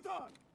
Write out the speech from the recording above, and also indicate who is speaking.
Speaker 1: Spartan!